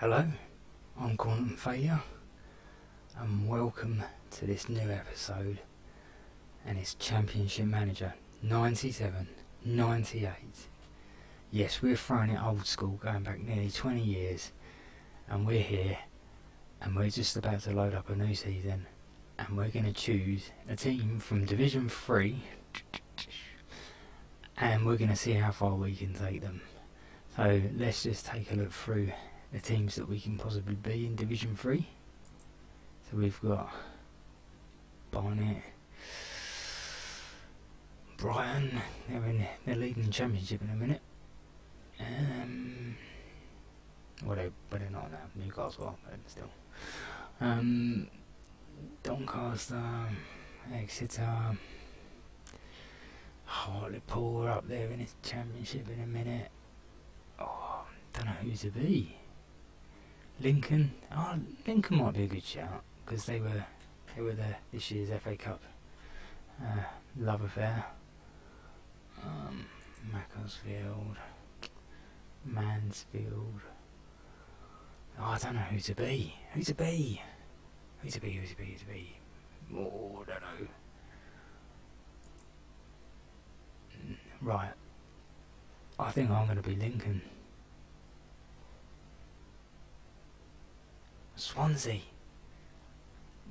Hello, I'm Quantum Failure, and welcome to this new episode. And it's Championship Manager 97 98. Yes, we're throwing it old school, going back nearly 20 years, and we're here, and we're just about to load up a new season, and we're going to choose a team from Division 3, and we're going to see how far we can take them. So let's just take a look through the teams that we can possibly be in Division 3. So we've got Barnet, Brighton, they're, in, they're leading the championship in a minute. Um, well, they, but they're not now, Newcastle, but still. Um, Doncaster, Exeter, Hartlepool are up there in the championship in a minute. Oh, don't know who to be. Lincoln. Oh, Lincoln might be a good shout because they were they were the this year's FA Cup uh, love affair. Um, Macclesfield, Mansfield. Oh, I don't know who to be. Who to be? Who to be? Who to be? Who to be? Oh, I don't know. Right. I think I'm going to be Lincoln. Swansea.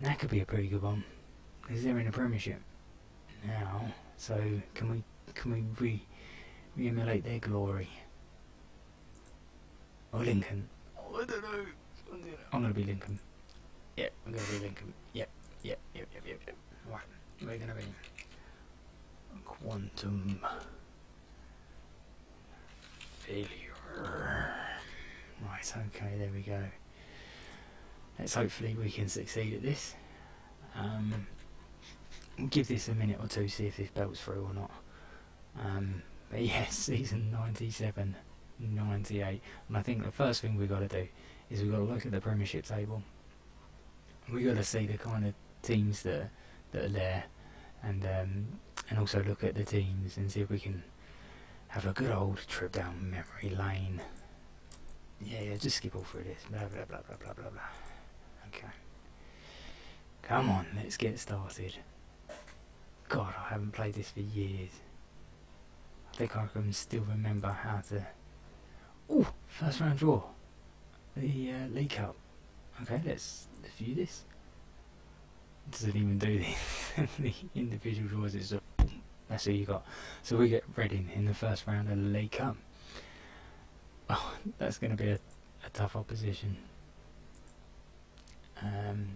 That could be a pretty good one. Because they're in the Premiership now. So can we can we re re-emulate their glory? Or Lincoln? Oh, I don't know. I'm gonna be Lincoln. Yep, I'm gonna be Lincoln. Yep, yep, yep, yep, yep, yep. Right, we're gonna be quantum failure. Right, okay, there we go. Let's hopefully we can succeed at this. Um, give this a minute or two, see if this belts through or not. Um, but yes, season 97, 98. And I think the first thing we've got to do is we've got to look at the Premiership table. We've got to see the kind of teams that, that are there and um, and also look at the teams and see if we can have a good old trip down memory lane. Yeah, yeah, just skip all through this. Blah, blah, blah, blah, blah, blah, blah. Okay. Come on, let's get started. God, I haven't played this for years. I think I can still remember how to... Oh, first round draw. The uh, League Cup. Okay, let's, view this. It doesn't even do the, the individual draws, just boom, that's who you got. So we get Reading in the first round of the League Cup. Oh, that's going to be a, a tough opposition. Um,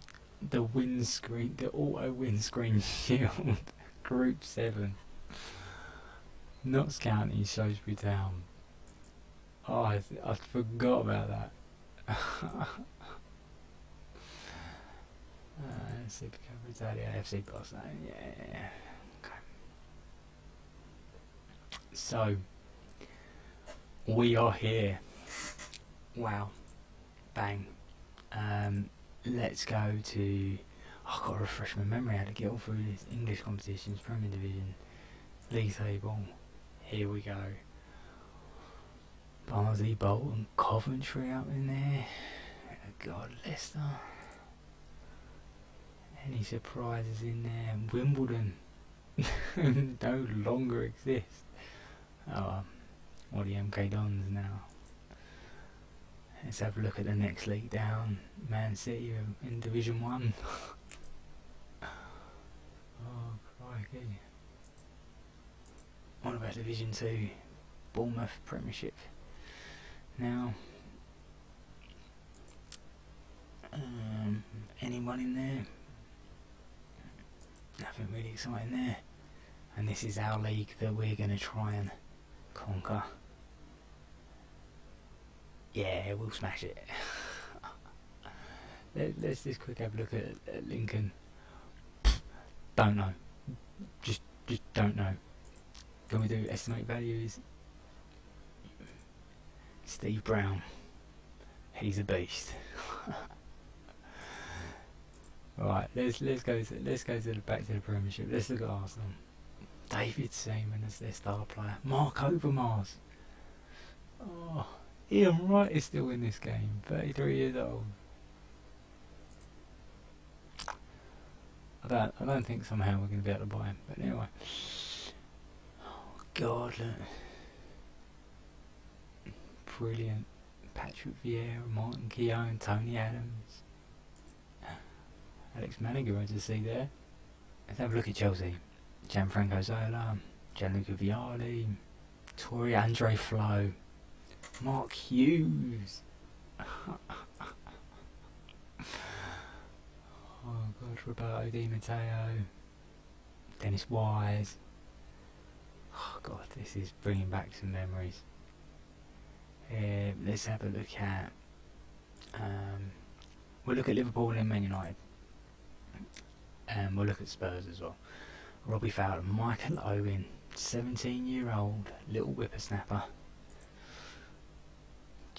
the windscreen, the auto windscreen shield, Group 7. Notts County, Shrewsbury Town. Oh, I, I forgot about that. uh, Super Cup Italia, FC Barcelona, yeah. Okay. So, we are here. Wow. Bang. Um, let's go to. I've got to refresh my memory how to get all through this English competitions, Premier Division, League Table. Here we go. Barnsley, Bolton, Coventry up in there. God, Leicester. Any surprises in there? Wimbledon no longer exist. Oh, or the MK Dons now. Let's have a look at the next league down. Man City are in Division 1. oh, crikey. What about Division 2? Bournemouth Premiership. Now, um, anyone in there? Nothing really exciting there. And this is our league that we're going to try and conquer. Yeah, we'll smash it. Let, let's just quick have a look at, at Lincoln. Don't know. Just, just don't know. Can we do estimate values? Steve Brown. He's a beast. Right, let's let's go to let's go to the back to the Premiership. Let's look at Arsenal. David Seaman as their star player. Marc Overmars. Oh, Ian Wright is still in this game, 33 years old. I don't, I don't think somehow we're going to be able to buy him, but anyway. Oh, God, look. Brilliant. Patrick Vieira, Martin Keown, Tony Adams. Alex Manninger, I just see there. Let's have a look at Chelsea. Gianfranco Zola, Gianluca Vialli, Tore André Flo, Mark Hughes. oh God, Roberto Di Matteo, Dennis Wise. Oh God, this is bringing back some memories. Let's have a look at. Um, we'll look at Liverpool and Man United. And we'll look at Spurs as well. Robbie Fowler, Michael Owen, 17 year old little whippersnapper.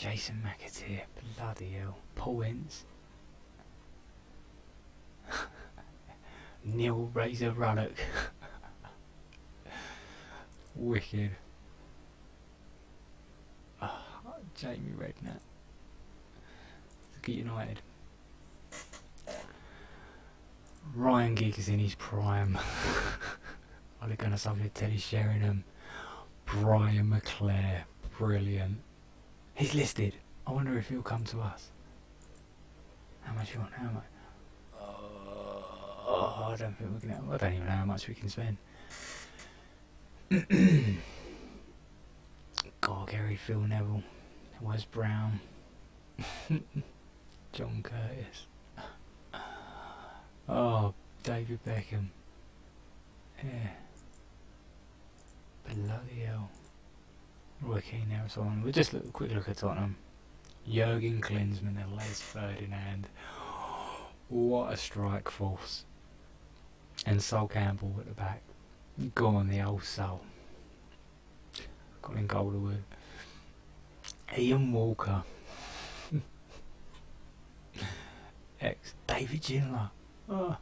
Jason McAteer, bloody hell. Paul Ince. Neil Razor Ruddock. Wicked. Oh, Jamie Redknapp. Look at United. Ryan Giggs in his prime. Ole Gunnar Solskjaer, Teddy Sheringham, Brian McClair, brilliant. He's listed. I wonder if he'll come to us. How much you want? How much? Oh, I don't think we're gonna. I don't even know how much we can spend. God, Gary, Phil Neville, Wes Brown, John Curtis. Oh, David Beckham. Yeah. Bloody hell. So on. We'll just look, quick look at Tottenham. Jurgen Klinsmann and Les Ferdinand. What a strike force. And Sol Campbell at the back. Go on the old Sol. Colin Calderwood. Ian Walker. Ex David Ginola. Oh.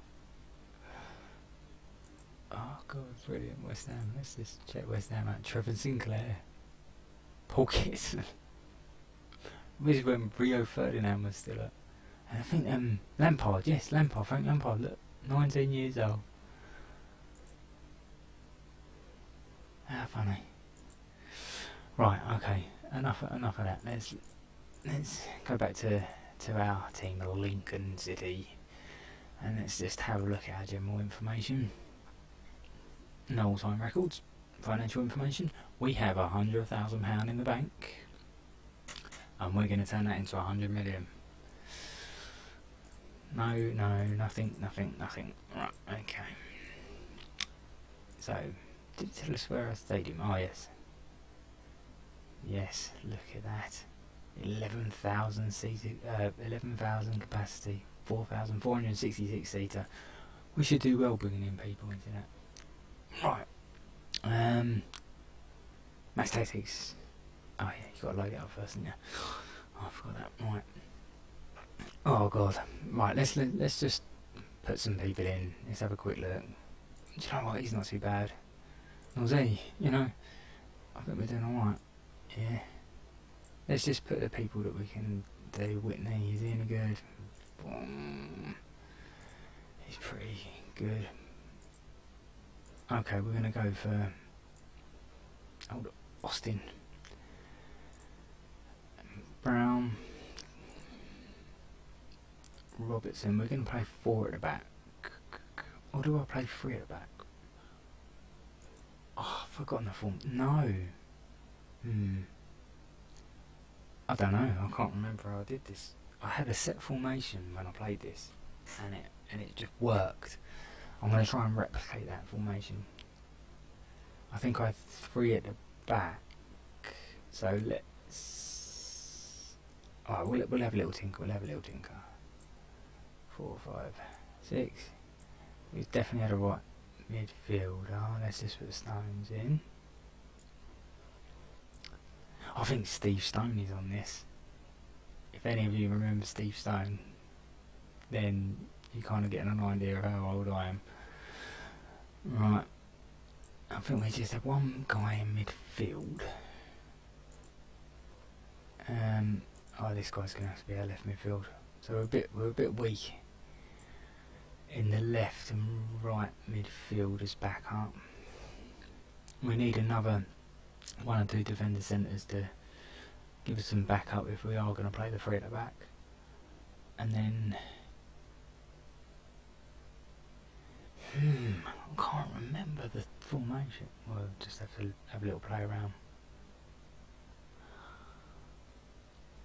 Oh god, brilliant West Ham. Let's just check West Ham out. Trevor Sinclair. Kitson. This is when Rio Ferdinand was still at. And I think um Lampard, yes, Lampard, Frank Lampard, look, nineteen years old. How funny. Right, okay. Enough enough of that. Let's let's go back to to our team, Lincoln City. And let's just have a look at our general information. No all-time records, financial information. We have a hundred thousand pound in the bank, and we're going to turn that into a hundred million. No, no, nothing, nothing, nothing. Right, okay. So, did it tell us where our stadium? Oh yes. Yes, look at that. 11,000 seated, uh, 11,000 capacity. 4,466 seater. We should do well bringing in people into that. Right. Um, Max Tactics. Oh yeah, you got to load it up first, didn't you? Oh, I forgot that. Right. Oh god. Right. Let's let's just put some people in. Let's have a quick look. Do you know what? He's not too bad. Nor he. You know. I think we're doing all right. Yeah. Let's just put the people that we can do. Whitney is in good. He's pretty good. Okay, we're gonna go for old Austin Brown Robertson. We're gonna play four at the back. Or do I play three at the back? Oh, I've forgotten the form. No. Hmm. I don't know. I can't remember how I did this. I had a set formation when I played this, and it and it just worked. I'm going to try and replicate that formation. I think I have three at the back, so let's. Alright, we'll, we'll have a little tinker. We'll have a little tinker. Four, five, six. We've definitely had a right midfield. Oh, let's just put the Stones in. I think Steve Stone is on this if any of you remember Steve Stone, then you're kind of getting an idea of how old I am. Right, I think we just have one guy in midfield. Um, oh, this guy's going to have to be our left midfield. So we're a bit we're a bit weak in the left and right midfielders back up. We need another one or two defender centres to give us some backup if we are going to play the three at the back. And then, hmm, I can't remember the formation. We'll just have to have a little play around.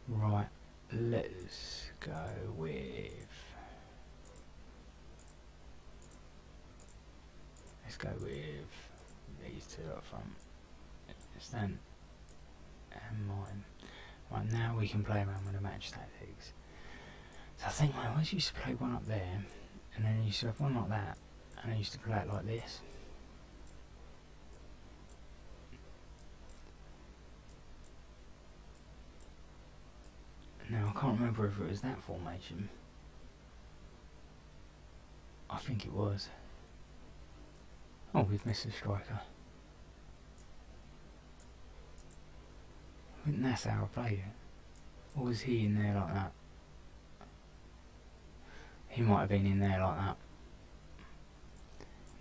Right, let's go with. Let's go with these two up front. Stan and mine. Right, now we can play around with the match tactics. So I think I always used to play one up there, and then I used to have one like that, and I used to play it like this. Now I can't remember if it was that formation. I think it was. Oh, we've missed a striker. I think that's how I played it. Or was he in there like that? He might have been in there like that.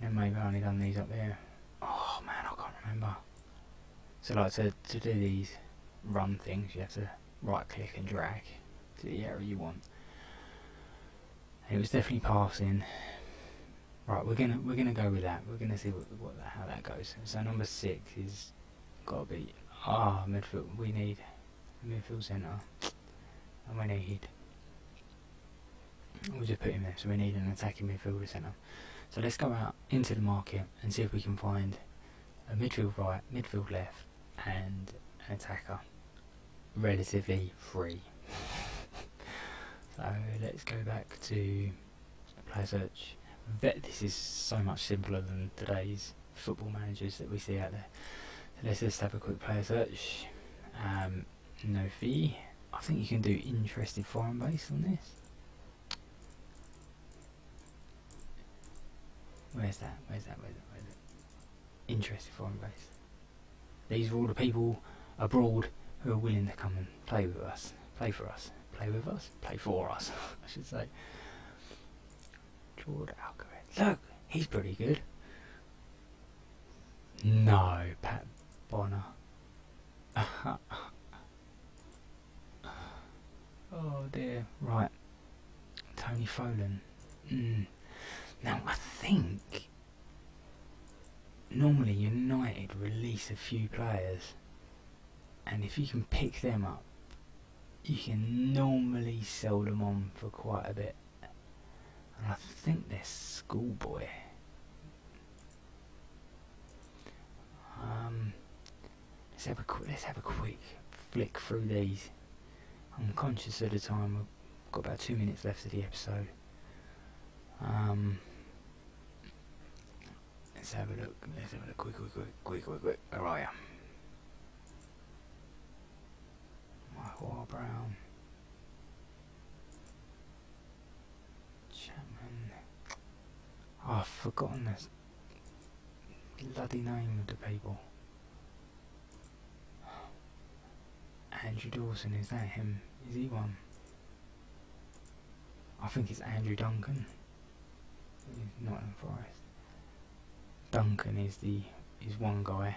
Then maybe I only done these up there. Oh man, I can't remember. So like to, to do these run things, you have to right click and drag to the area you want. And it was definitely passing. Right, we're gonna we're gonna go with that. We're gonna see what, what how that goes. So number six is gotta be ah midfield. We need midfield centre, and we need we'll just put him there. So we need an attacking midfielder centre. So let's go out into the market and see if we can find a midfield right, midfield left, and an attacker relatively free. So let's go back to player search bet this is so much simpler than today's football managers that we see out there. So let's just have a quick player search. Um, no fee. I think you can do interested foreign base on this. Where's that? Where's that? Where's that? Where's it? Interested foreign base. These are all the people abroad who are willing to come and play with us. Play for us. Play with us? Play for us, I should say. Jordan Alcaraz. Look, he's pretty good. No, Pat Bonner. oh dear. Right. Tony Folan. Mm. Now I think normally United release a few players and if you can pick them up you can normally sell them on for quite a bit. And I think they're schoolboy. Um, let's have a quick, let's have a quick flick through these. I'm conscious of the time. We've got about two minutes left of the episode. Um, let's have a look. Let's have a look. Quick, quick, quick, quick, quick, quick. Where are you? Brown. Oh, I've forgotten this bloody name of the people. Andrew Dawson, is that him? Is he one? I think it's Andrew Duncan. He's not in Forest. Duncan is the is one guy.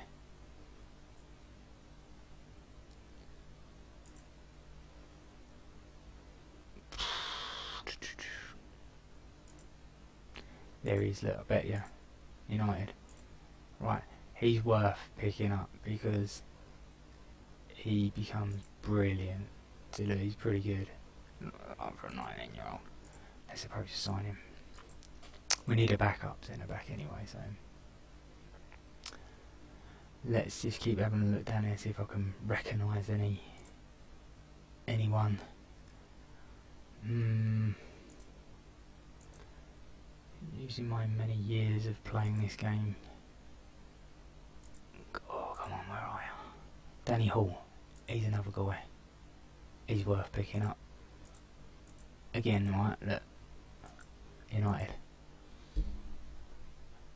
There he is, look, I bet you. United. Right, he's worth picking up because he becomes brilliant. He's pretty good. for a 19 year old. Let's approach to sign him. We need a backup centre back anyway, so let's just keep having a look down here see if I can recognise any anyone. Hmm using my many years of playing this game. Oh, come on, where are you? Danny Hall. He's another guy. He's worth picking up. Again, right, look. United.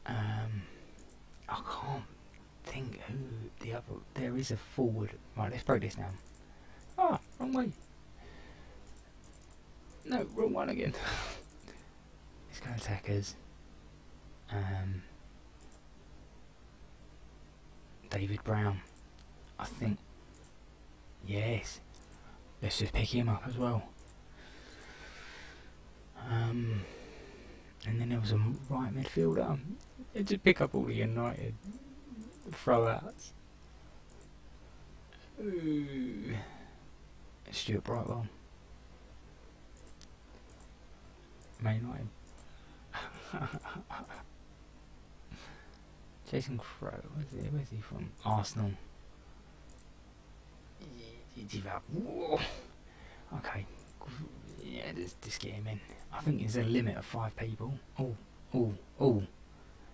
Um, I can't think who the other... There is a forward... Right, let's break this down. Ah, wrong way. No, wrong one again. Let's go attackers. Um, David Brown. I think. Yes. Let's just pick him up as well. Um, and then there was a right midfielder. Just pick up all the United throwouts. Ooh. Stuart Brightwell. Man United. Jason Crowe, where's he, where's he from? Arsenal. Okay. Yeah, just, just get him in. I think there's a limit of five people. Oh, oh, oh.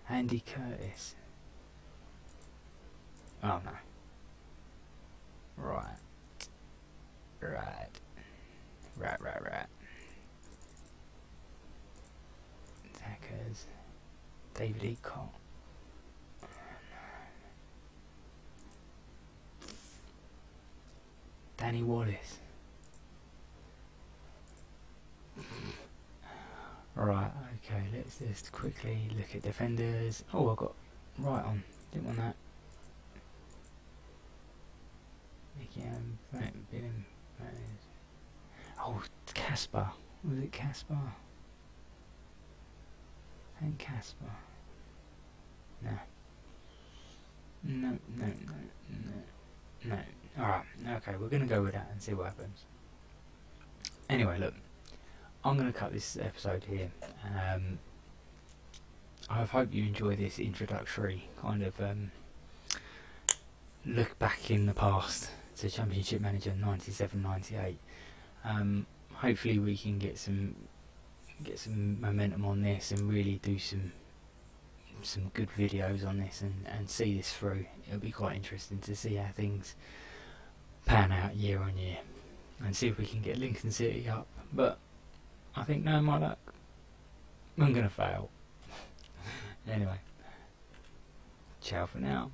Andy Curtis. Oh no. Right. Right. Right, right, right. Attackers. David Ecott. Danny Wallace. Right, okay, let's just quickly look at defenders. Oh, I got right on. Didn't want that. Oh, Casper. Was it Casper? And Casper. No. No, no, no, no, no. Alright, okay, we're going to go with that and see what happens. Anyway, look, I'm going to cut this episode here. Um, I hope you enjoy this introductory kind of um, look back in the past to Championship Manager 97-98. Um, hopefully we can get some get some momentum on this and really do some some good videos on this and, and see this through. It'll be quite interesting to see how things pan out year on year and see if we can get Lincoln City up. But I think no my luck, I'm gonna fail. anyway, ciao for now.